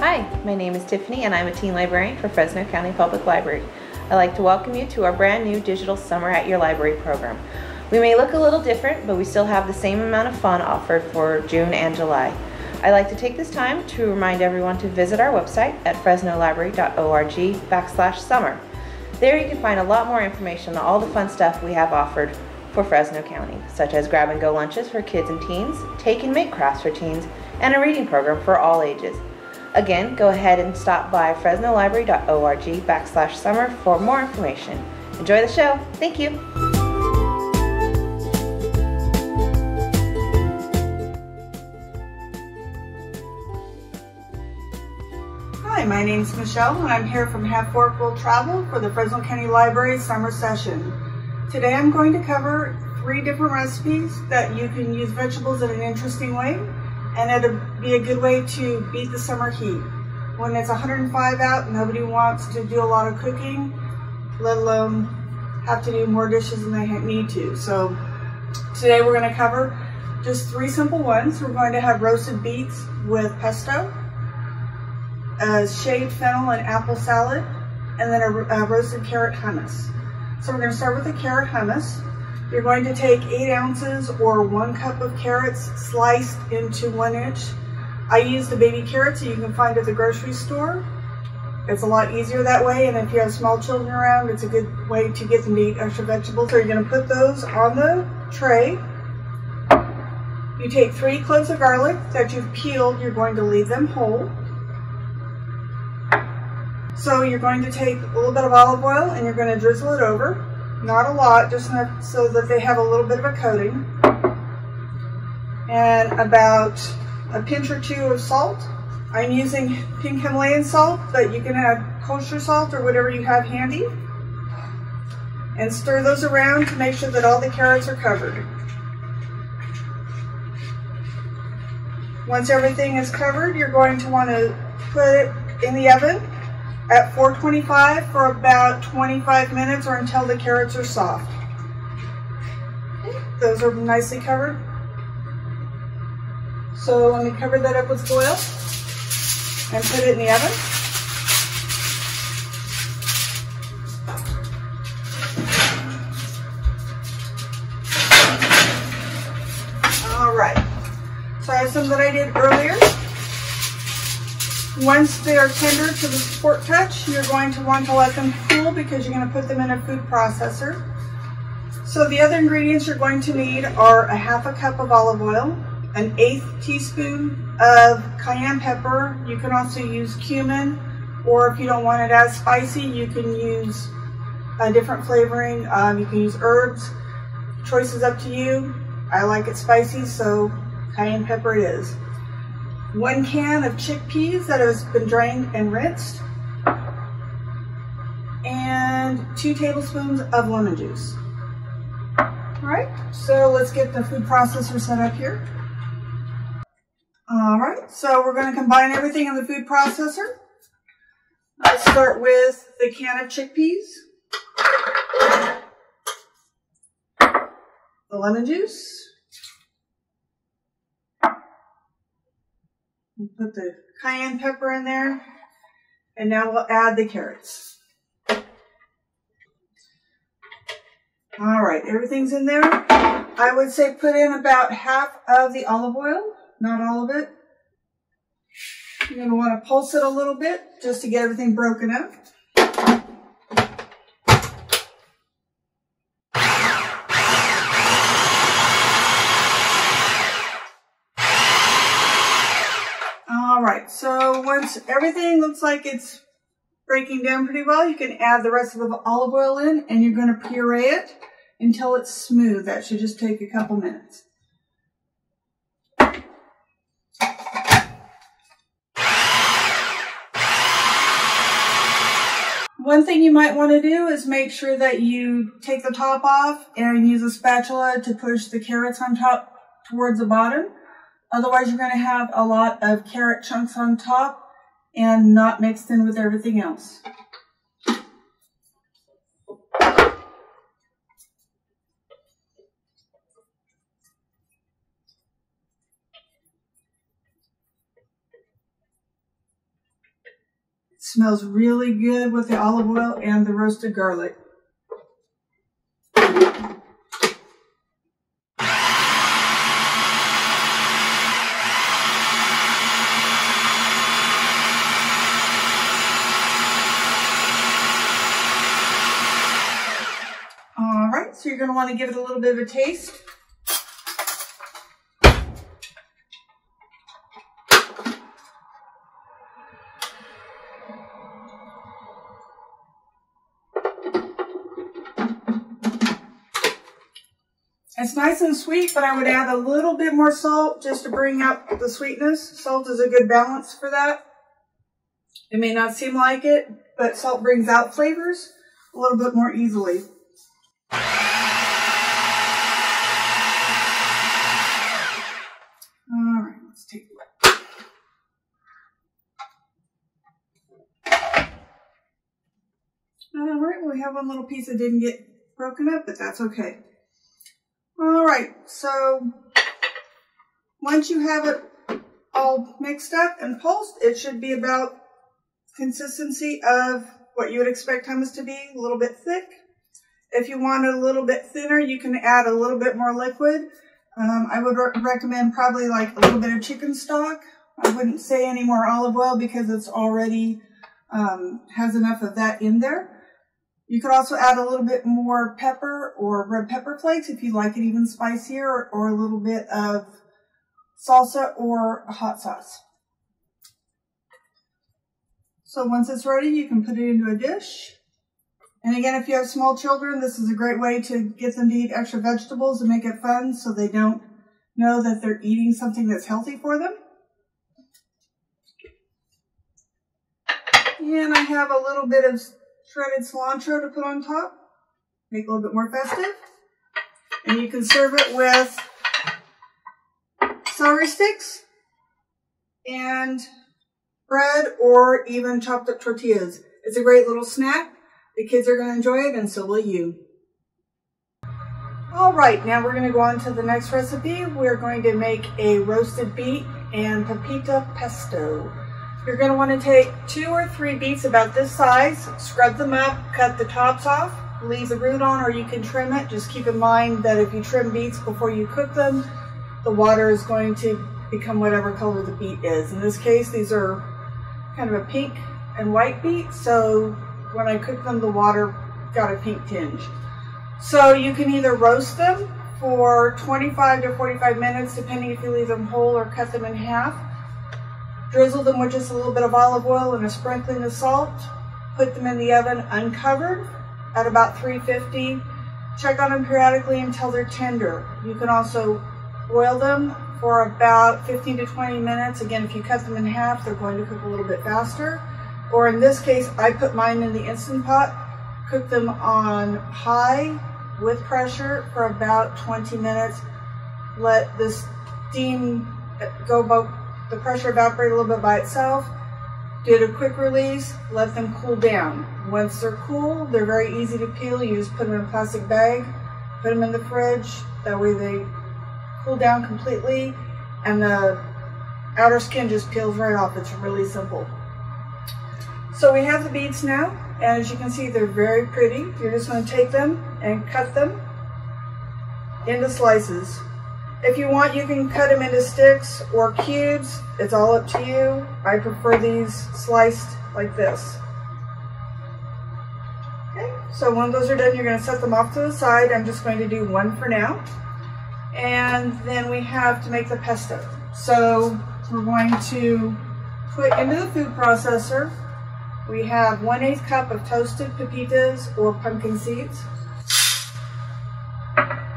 Hi, my name is Tiffany and I'm a teen librarian for Fresno County Public Library. I'd like to welcome you to our brand new digital Summer at Your Library program. We may look a little different, but we still have the same amount of fun offered for June and July. I'd like to take this time to remind everyone to visit our website at fresnolibrary.org backslash summer. There you can find a lot more information on all the fun stuff we have offered for Fresno County, such as grab and go lunches for kids and teens, take and make crafts for teens, and a reading program for all ages. Again, go ahead and stop by fresnolibrary.org backslash summer for more information. Enjoy the show. Thank you. Hi, my name is Michele and I'm here from Have Fork Will Travel for the Fresno County Library summer session. Today I'm going to cover three different recipes that you can use vegetables in an interesting way and it'll be a good way to beat the summer heat. When it's 105 out, nobody wants to do a lot of cooking, let alone have to do more dishes than they need to. So today we're going to cover just three simple ones. We're going to have roasted beets with pesto, a shaved fennel and apple salad, and then a, a roasted carrot hummus. So we're going to start with the carrot hummus. You're going to take eight ounces or one cup of carrots sliced into one inch. I use the baby carrots that you can find at the grocery store. It's a lot easier that way, and if you have small children around, it's a good way to get them to eat extra vegetables. So you're gonna put those on the tray. You take three cloves of garlic that you've peeled, you're going to leave them whole. So you're going to take a little bit of olive oil and you're going to drizzle it over. Not a lot, just enough so that they have a little bit of a coating. And about a pinch or two of salt. I'm using pink Himalayan salt, but you can add kosher salt or whatever you have handy. And stir those around to make sure that all the carrots are covered. Once everything is covered, you're going to want to put it in the oven at 425 for about 25 minutes or until the carrots are soft. Those are nicely covered. So let me cover that up with foil and put it in the oven. All right. So I have some that I did earlier. Once they are tender to the sport touch, you're going to want to let them cool because you're going to put them in a food processor. So the other ingredients you're going to need are a half a cup of olive oil, an eighth teaspoon of cayenne pepper. You can also use cumin, or if you don't want it as spicy, you can use a different flavoring. Um, you can use herbs. Choice is up to you. I like it spicy, so cayenne pepper it is one can of chickpeas that has been drained and rinsed, and two tablespoons of lemon juice. All right, so let's get the food processor set up here. All right, so we're going to combine everything in the food processor. Let's start with the can of chickpeas, the lemon juice, Put the cayenne pepper in there. And now we'll add the carrots. All right, everything's in there. I would say put in about half of the olive oil, not all of it. You're want to pulse it a little bit just to get everything broken up. So once everything looks like it's breaking down pretty well, you can add the rest of the olive oil in and you're going to puree it until it's smooth. That should just take a couple minutes. One thing you might want to do is make sure that you take the top off and use a spatula to push the carrots on top towards the bottom. Otherwise, you're going to have a lot of carrot chunks on top and not mixed in with everything else. smells really good with the olive oil and the roasted garlic. All right, so you're going to want to give it a little bit of a taste. It's nice and sweet, but I would add a little bit more salt just to bring up the sweetness. Salt is a good balance for that. It may not seem like it, but salt brings out flavors a little bit more easily. All right, let's take a look. All right, have one little piece that didn't get broken up, but that's okay. All right, so once you have it all mixed up and pulsed, it should be about consistency of what you would expect hummus to be, a little bit thick. If you want it a little bit thinner, you can add a little bit more liquid. Um, I would re recommend probably like a little bit of chicken stock. I wouldn't say any more olive oil because it's already um, has enough of that in there. You could also add a little bit more pepper or red pepper flakes if you like it even spicier or, or a little bit of salsa or hot sauce. So once it's ready, you can put it into a dish. And again, if you have small children, this is a great way to get them to eat extra vegetables and make it fun so they don't know that they're eating something that's healthy for them. And I have a little bit of shredded cilantro to put on top. Make a little bit more festive. And you can serve it with celery sticks and bread or even chopped up tortillas. It's a great little snack. The kids are going to enjoy it and so will you. All right, now we're going to go on to the next recipe. We're going to make a roasted beet and pepita pesto. You're going to want to take two or three beets about this size, scrub them up, cut the tops off, leave the root on or you can trim it. Just keep in mind that if you trim beets before you cook them, the water is going to become whatever color the beet is. In this case, these are kind of a pink and white beet, so when I cook them, the water got a pink tinge. So you can either roast them for 25 to 45 minutes, depending if you leave them whole or cut them in half. Drizzle them with just a little bit of olive oil and a sprinkling of salt. Put them in the oven uncovered at about 350. Check on them periodically until they're tender. You can also boil them for about 15 to 20 minutes. Again, if you cut them in half, they're going to cook a little bit faster. Or in this case, I put mine in the Instant Pot, cook them on high with pressure for about 20 minutes. Let this steam go about the pressure evaporate a little bit by itself. Did a quick release, let them cool down. Once they're cool, they're very easy to peel. You just put them in a plastic bag, put them in the fridge. That way they cool down completely and the outer skin just peels right off. It's really simple. So we have the beads now. And as you can see, they're very pretty. You're just going to take them and cut them into slices. If you want, you can cut them into sticks or cubes. It's all up to you. I prefer these sliced like this. Okay, so when those are done, you're going to set them off to the side. I'm just going to do one for now. And then we have to make the pesto. So we're going to put into the food processor. We have 1 8 cup of toasted pepitas or pumpkin seeds.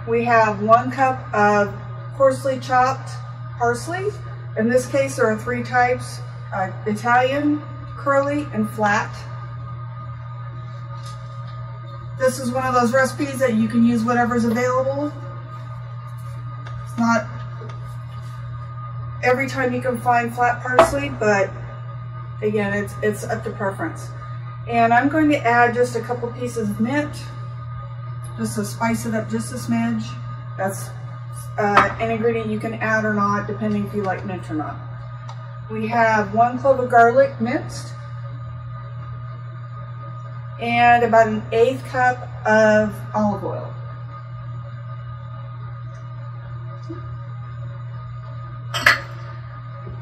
We have one cup of coarsely chopped parsley. In this case, there are three types, uh, Italian, curly, and flat. This is one of those recipes that you can use whatever's available. It's not every time you can find flat parsley, but again, it's, it's up to preference. And I'm going to add just a couple pieces of mint, just to spice it up just a smidge. That's uh, an ingredient you can add or not, depending if you like mint or not. We have one clove of garlic minced, and about an eighth cup of olive oil.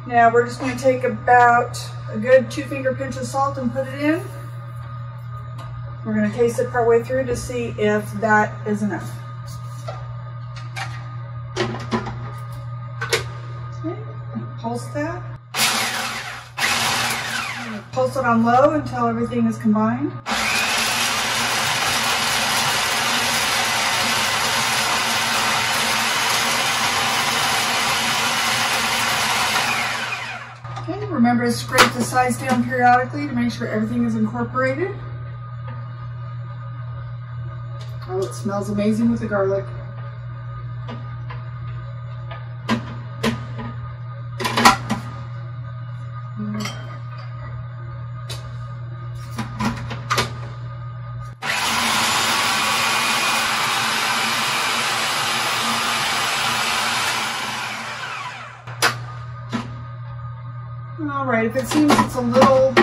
Now we're just going to take about a good two finger pinch of salt and put it in. We're going to taste it partway through to see if that is enough. It on low until everything is combined. Okay, remember to scrape the sides down periodically to make sure everything is incorporated. Oh, it smells amazing with the garlic. It seems it's a little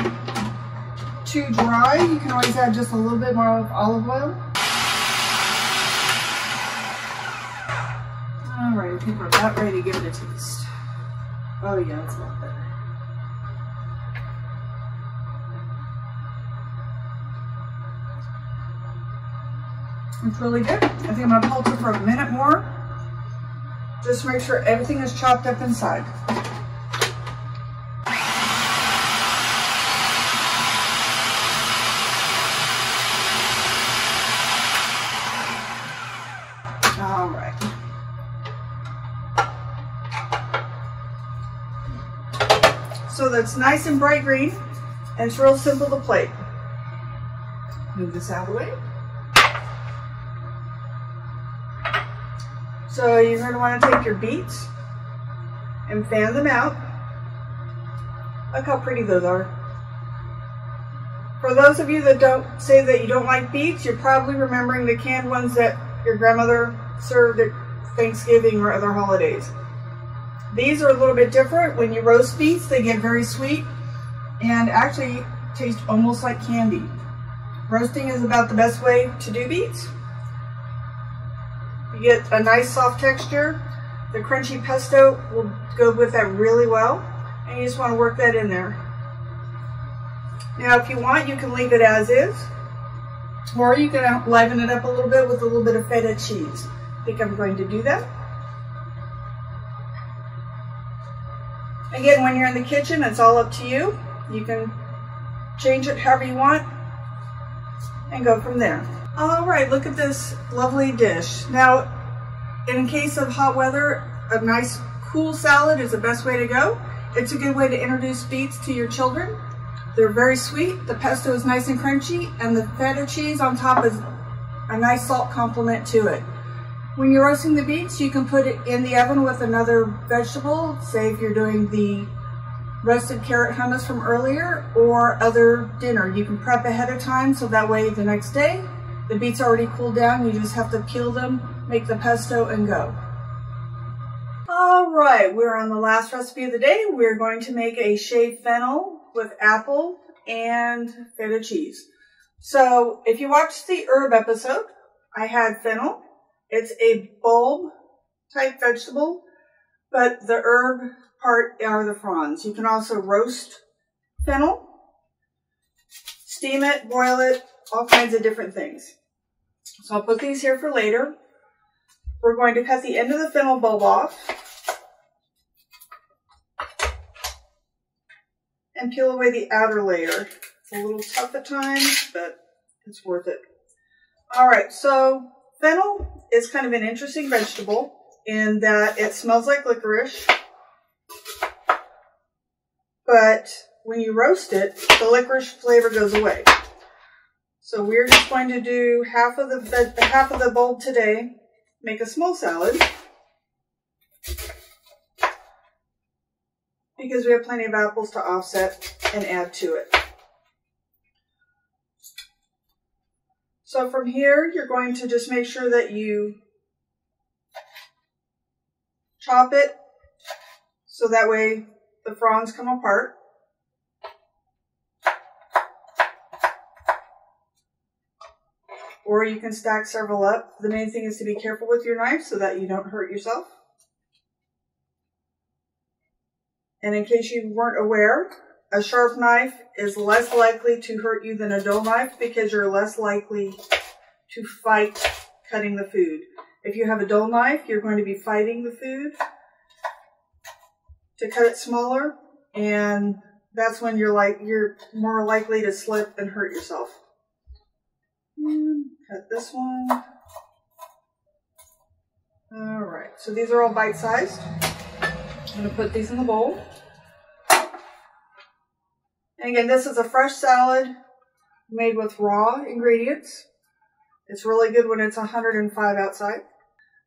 too dry, you can always add just a little bit more of olive oil. All right, I think we're about ready to give it a taste. Oh yeah, it's a lot better. It's really good. I think I'm gonna pulse it for a minute more. Just make sure everything is chopped up inside. That's nice and bright green, and it's real simple to plate. Move this out of the way. So you're going to want to take your beets and fan them out. Look how pretty those are. For those of you that don't say that you don't like beets, you're probably remembering the canned ones that your grandmother served at Thanksgiving or other holidays. These are a little bit different. When you roast beets, they get very sweet and actually taste almost like candy. Roasting is about the best way to do beets. You get a nice soft texture. The crunchy pesto will go with that really well. And you just want to work that in there. Now, if you want, you can leave it as is. Or you can liven it up a little bit with a little bit of feta cheese. I think I'm going to do that. Again, when you're in the kitchen, it's all up to you. You can change it however you want and go from there. All right, look at this lovely dish. Now, in case of hot weather, a nice cool salad is the best way to go. It's a good way to introduce beets to your children. They're very sweet, the pesto is nice and crunchy, and the feta cheese on top is a nice salt complement to it. When you're roasting the beets, you can put it in the oven with another vegetable, say if you're doing the roasted carrot hummus from earlier or other dinner. You can prep ahead of time so that way the next day, the beets already cooled down, you just have to peel them, make the pesto and go. All right, we're on the last recipe of the day. We're going to make a shaved fennel with apple and feta cheese. So if you watched the herb episode, I had fennel. It's a bulb type vegetable, but the herb part are the fronds. You can also roast fennel, steam it, boil it, all kinds of different things. So I'll put these here for later. We're going to cut the end of the fennel bulb off and peel away the outer layer. It's a little tough at times, but it's worth it. All right, so fennel is kind of an interesting vegetable in that it smells like licorice, but when you roast it, the licorice flavor goes away. So we're just going to do half of the half of the bulb today, make a small salad. Because we have plenty of apples to offset and add to it. So from here, you're going to just make sure that you chop it so that way the fronds come apart. or you can stack several up. The main thing is to be careful with your knife so that you don't hurt yourself. And in case you weren't aware, a sharp knife is less likely to hurt you than a dull knife because you're less likely to fight cutting the food. If you have a dull knife, you're going to be fighting the food to cut it smaller and that's when you're like you're more likely to slip and hurt yourself. And cut this one. All right, so these are all bite-sized. I'm gonna put these in the bowl. And again, this is a fresh salad made with raw ingredients. It's really good when it's 105 outside.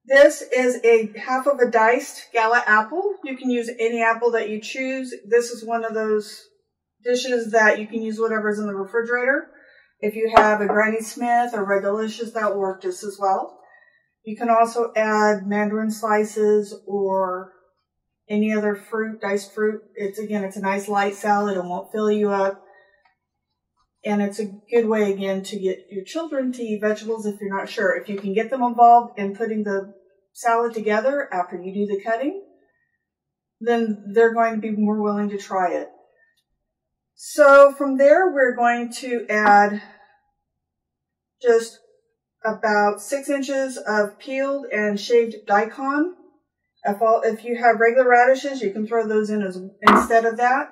This is a half of a diced gala apple. You can use any apple that you choose. This is one of those dishes that you can use whatever's in the refrigerator. If you have a Granny Smith or Red Delicious, that will work just as well. You can also add mandarin slices or any other fruit, diced fruit. It's again, it's a nice light salad. It won't fill you up. And it's a good way again to get your children to eat vegetables if you're not sure. If you can get them involved in putting the salad together after you do the cutting, then they're going to be more willing to try it. So from there, we're going to add just about six inches of peeled and shaved daikon. If, all, if you have regular radishes, you can throw those in as, instead of that.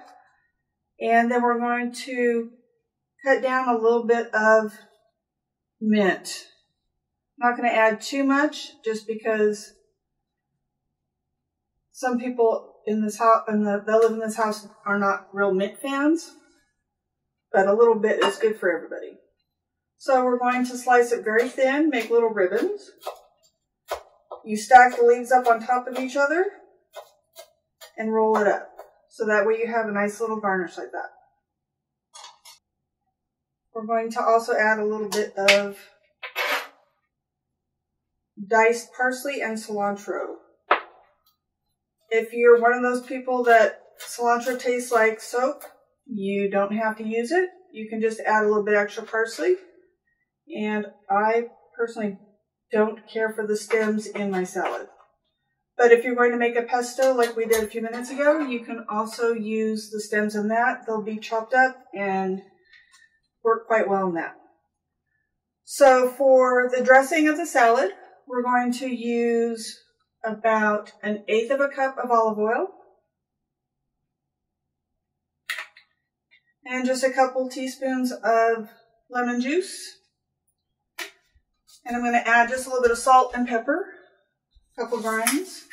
And then we're going to cut down a little bit of mint. I'm not going to add too much just because some people in this house and the, that live in this house are not real mint fans, but a little bit is good for everybody. So we're going to slice it very thin, make little ribbons. You stack the leaves up on top of each other and roll it up. So that way you have a nice little garnish like that. We're going to also add a little bit of diced parsley and cilantro. If you're one of those people that cilantro tastes like soap, you don't have to use it. You can just add a little bit extra parsley. And I personally don't care for the stems in my salad. But if you're going to make a pesto like we did a few minutes ago, you can also use the stems in that. They'll be chopped up and work quite well in that. So for the dressing of the salad, we're going to use about an eighth of a cup of olive oil and just a couple teaspoons of lemon juice. And I'm going to add just a little bit of salt and pepper, a couple grinds.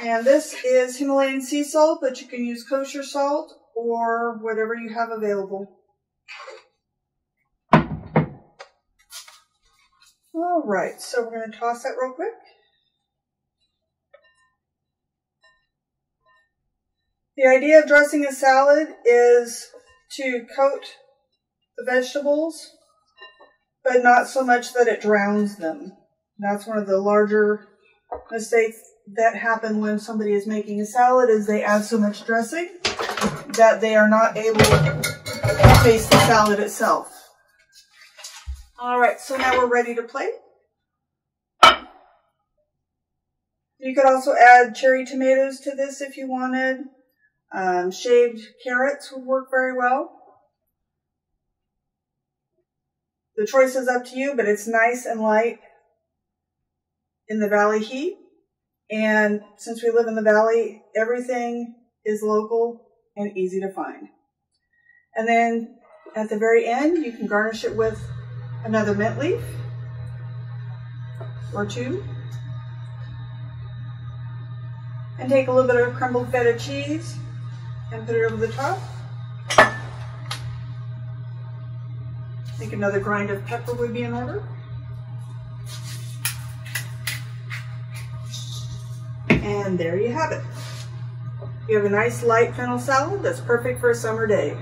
And this is Himalayan sea salt, but you can use kosher salt or whatever you have available. All right, so we're going to toss that real quick. The idea of dressing a salad is to coat the vegetables, but not so much that it drowns them. That's one of the larger mistakes that happen when somebody is making a salad is they add so much dressing that they are not able to taste the salad itself. All right, so now we're ready to plate. You could also add cherry tomatoes to this if you wanted. Um, shaved carrots would work very well. The choice is up to you, but it's nice and light in the valley heat. And since we live in the valley, everything is local and easy to find. And then at the very end, you can garnish it with another mint leaf or two. And take a little bit of crumbled feta cheese and put it over the top. Another grind of pepper would be in order. And there you have it. You have a nice light fennel salad that's perfect for a summer day.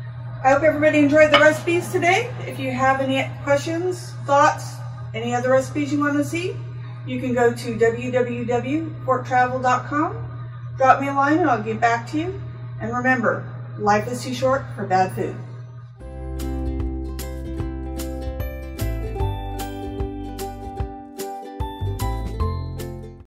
I hope everybody enjoyed the recipes today. If you have any questions, thoughts, any other recipes you want to see, you can go to www.porktravel.com, drop me a line and I'll get back to you. And remember, life is too short for bad food.